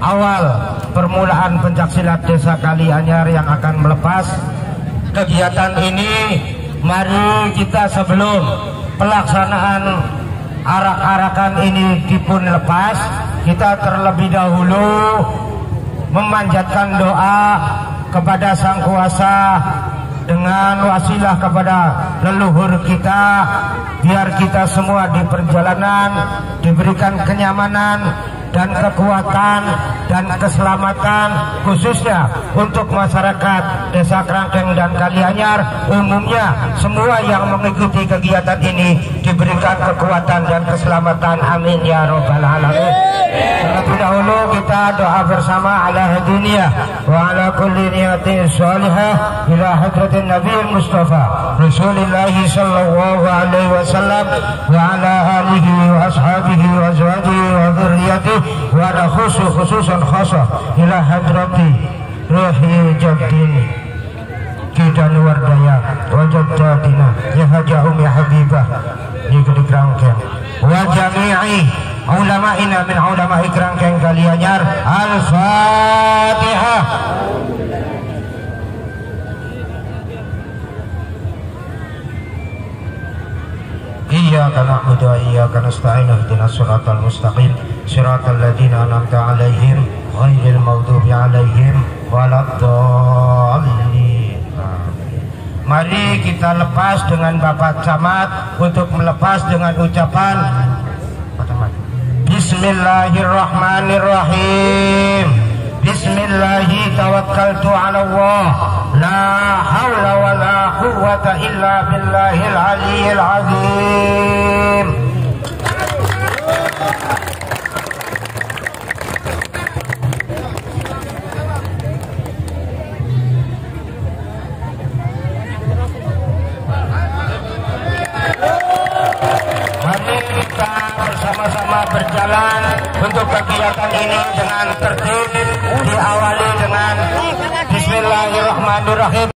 Awal permulaan pencaksilat Desa Kalianyar yang akan melepas kegiatan ini. Mari kita sebelum pelaksanaan arak-arakan ini dipun lepas, kita terlebih dahulu memanjatkan doa kepada Sang Kuasa dengan wasilah kepada leluhur kita biar kita semua di perjalanan diberikan kenyamanan dan kekuatan dan keselamatan khususnya untuk masyarakat Desa Kerangkeng dan Kalianyar. Umumnya semua yang mengikuti kegiatan ini diberikan kekuatan dan keselamatan. Amin ya robbal alamin. Terlebih dahulu kita doa bersama ala dunia wa ala kulli niyatin salihah ila hadratin Nabi Mustafa Rasulullah sallallahu alaihi wasallam wa ala alihi wa ashabihi wa azwajihi wa dhurriyyatihi wa ala khusus khususan khasa ila hadrati ruhi jaddin kita luar daya. Wajah jadina ya haja umi habibah. Di gede kerangkeng. Wa jami'i ulama'ina min ulama'i kerangkeng kalianyar al-fatihah na'budu wa iyyaka nasta'in ihdinas siratal mustaqim siratal ladzina an'amta 'alaihim ghairil maghdubi 'alaihim waladdallin. Mari kita lepas dengan Bapak Camat untuk melepas dengan ucapan. Bismillahirrahmanirrahim. بسم الله توكلت على الله. لا حول ولا قوة إلا بالله العلي العظيم. Mari kita bersama-sama berjalan. Untuk kegiatan ini dengan tertib diawali dengan Bismillahirrahmanirrahim.